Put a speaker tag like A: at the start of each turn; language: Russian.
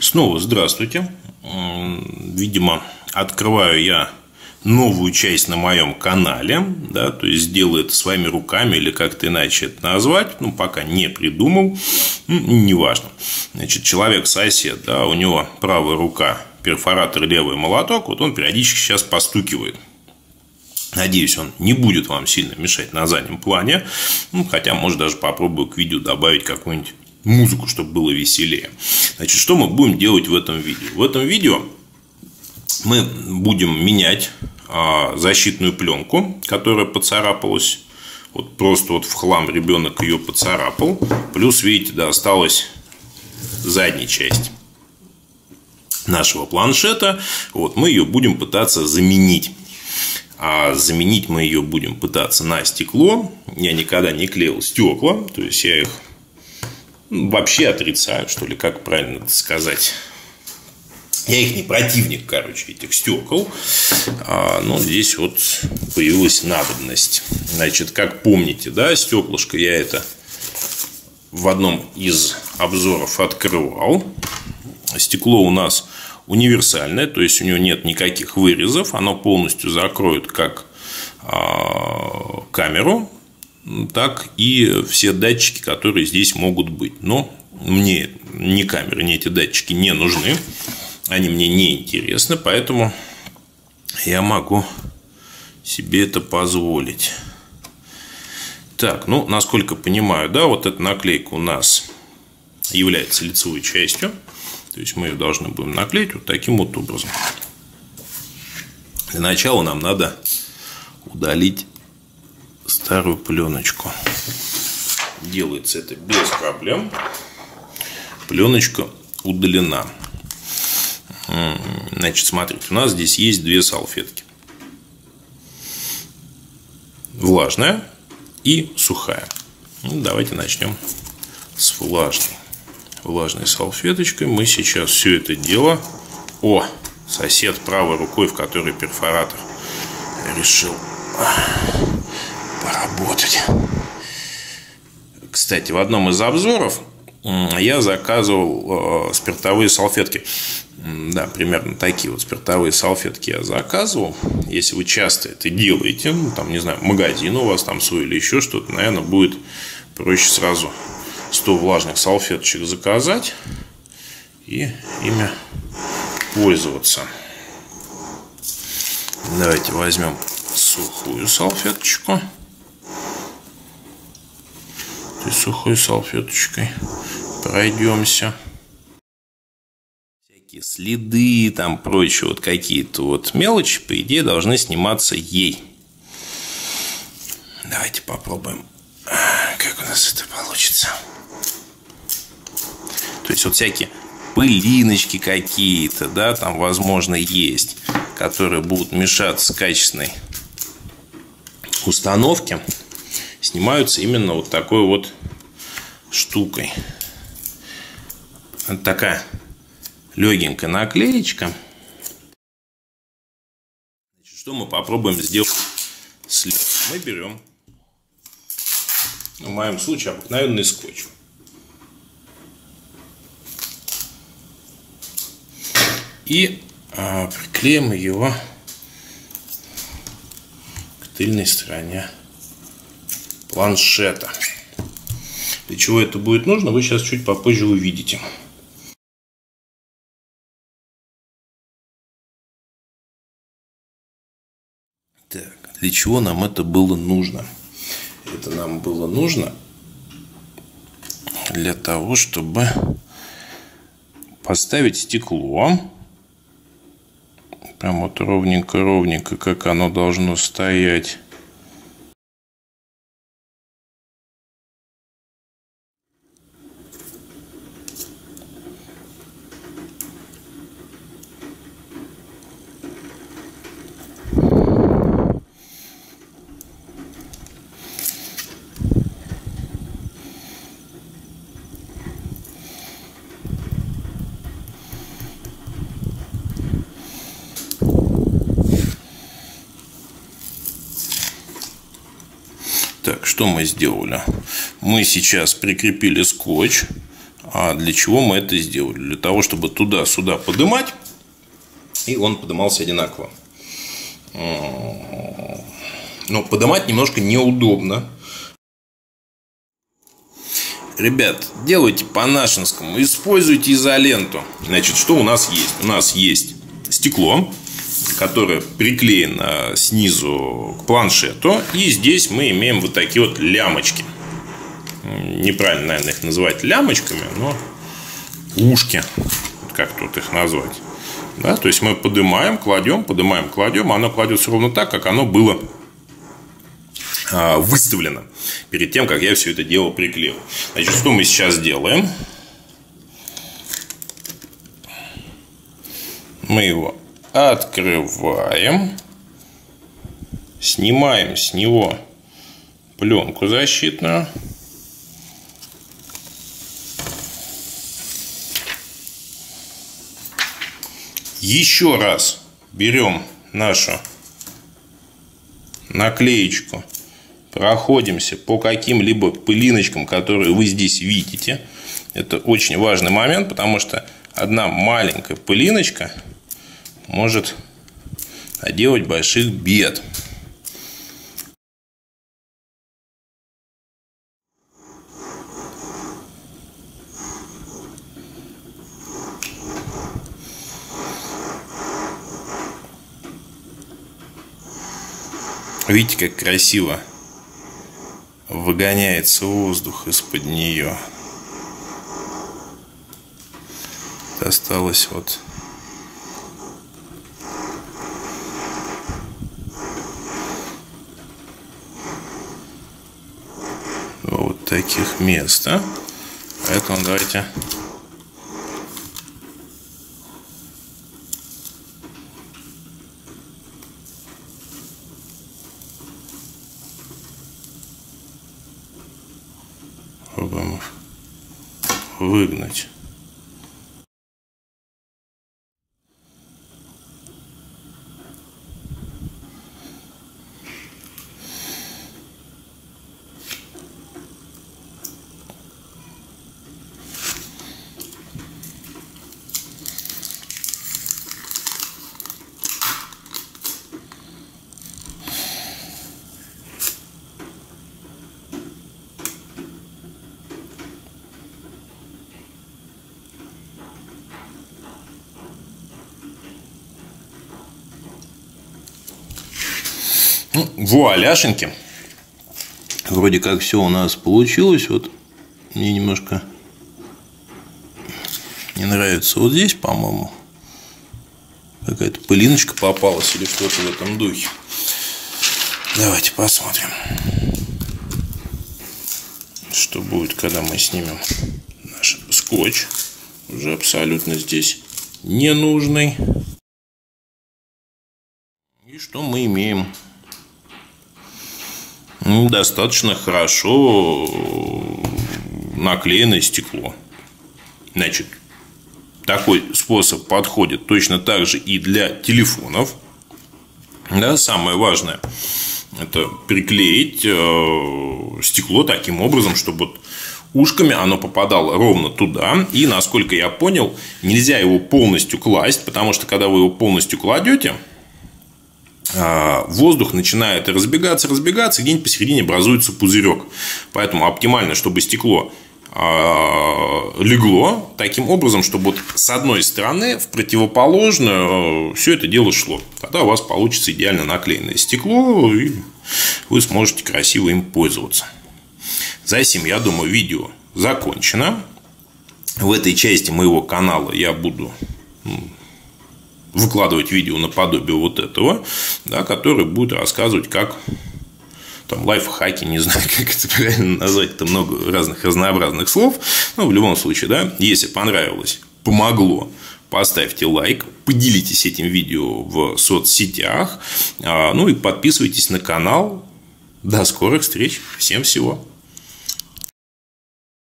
A: Снова здравствуйте. Видимо, открываю я новую часть на моем канале, да, то есть сделаю это своими руками или как-то иначе это назвать, ну, пока не придумал, неважно. Значит, человек-сосед, да, у него правая рука перфоратор, левый молоток, вот он периодически сейчас постукивает. Надеюсь, он не будет вам сильно мешать на заднем плане. Ну, хотя, может, даже попробую к видео добавить какую-нибудь музыку, чтобы было веселее. Значит, что мы будем делать в этом видео? В этом видео мы будем менять а, защитную пленку, которая поцарапалась. Вот просто вот в хлам ребенок ее поцарапал. Плюс, видите, да, осталась задняя часть нашего планшета. Вот мы ее будем пытаться заменить. А заменить мы ее будем пытаться на стекло. Я никогда не клеил стекла, то есть я их вообще отрицаю, что ли, как правильно это сказать. Я их не противник, короче, этих стекол. А, но здесь вот появилась надобность. Значит, как помните, да, стеклышко я это в одном из обзоров открывал. Стекло у нас универсальное, то есть у него нет никаких вырезов, оно полностью закроет как а, камеру, так и все датчики, которые здесь могут быть. Но мне ни камеры, ни эти датчики не нужны, они мне не интересны, поэтому я могу себе это позволить. Так, ну, насколько понимаю, да, вот эта наклейка у нас является лицевой частью. То есть мы ее должны будем наклеить вот таким вот образом. Для начала нам надо удалить старую пленочку. Делается это без проблем. Пленочка удалена. Значит, смотрите, у нас здесь есть две салфетки. Влажная и сухая. Ну, давайте начнем с влажной влажной салфеточкой мы сейчас все это дело... О, сосед правой рукой, в которой перфоратор решил поработать. Кстати, в одном из обзоров я заказывал э, спиртовые салфетки. Да, примерно такие вот спиртовые салфетки я заказывал. Если вы часто это делаете, ну, там, не знаю, магазин у вас там свой или еще что-то, наверное, будет проще сразу 100 влажных салфеточек заказать и ими пользоваться. Давайте возьмем сухую салфеточку. И сухой салфеточкой пройдемся. Всякие следы, там прочие вот какие-то вот мелочи, по идее, должны сниматься ей. Давайте попробуем, как у нас это получится. То есть вот всякие пылиночки какие-то, да, там, возможно, есть, которые будут мешаться качественной установки, снимаются именно вот такой вот штукой. Вот такая легенькая наклеечка. Значит, что мы попробуем сделать след? Мы берем, в моем случае, обыкновенный скотч. и а, приклеим его к тыльной стороне планшета. Для чего это будет нужно, вы сейчас чуть попозже увидите. Так, для чего нам это было нужно? Это нам было нужно для того, чтобы поставить стекло Прям вот ровненько-ровненько, как оно должно стоять. Так, что мы сделали? Мы сейчас прикрепили скотч А для чего мы это сделали? Для того, чтобы туда-сюда подымать, и он подымался одинаково. Но подымать немножко неудобно. Ребят, делайте по-нашенскому, используйте изоленту. Значит, что у нас есть? У нас есть стекло, которое приклеено снизу к планшету. И здесь мы имеем вот такие вот лямочки. Неправильно, наверное, их называть лямочками, но ушки, как тут их назвать. Да, то есть мы поднимаем, кладем, поднимаем, кладем, оно кладется ровно так, как оно было а, выставлено перед тем, как я все это дело приклеил. Значит, что мы сейчас делаем? Мы его открываем, снимаем с него пленку защитную. Еще раз берем нашу наклеечку, проходимся по каким-либо пылиночкам, которые вы здесь видите. Это очень важный момент, потому что одна маленькая пылиночка может наделать больших бед. Видите, как красиво выгоняется воздух из-под нее. Осталось вот вот таких мест. А? Поэтому давайте попробуем выгнать. Ну, вуаляшеньки. Вроде как все у нас получилось. Вот мне немножко не нравится вот здесь, по-моему. Какая-то пылиночка попалась или что-то в этом духе. Давайте посмотрим, что будет, когда мы снимем наш скотч. Уже абсолютно здесь ненужный. И что мы имеем? Ну, достаточно хорошо наклеенное стекло. Значит, такой способ подходит точно так же и для телефонов. Да, самое важное – это приклеить э, стекло таким образом, чтобы вот ушками оно попадало ровно туда. И, насколько я понял, нельзя его полностью класть, потому что, когда вы его полностью кладете, воздух начинает разбегаться, разбегаться, где-нибудь посередине образуется пузырек. Поэтому оптимально, чтобы стекло а, легло таким образом, чтобы вот с одной стороны в противоположную э, все это дело шло. Тогда у вас получится идеально наклеенное стекло, и вы сможете красиво им пользоваться. За этим, я думаю, видео закончено. В этой части моего канала я буду выкладывать видео наподобие вот этого, да, который будет рассказывать, как там лайфхаки, не знаю, как это правильно назвать, это много разных разнообразных слов, но в любом случае, да, если понравилось, помогло, поставьте лайк, поделитесь этим видео в соцсетях, а, ну и подписывайтесь на канал. До скорых встреч, всем всего.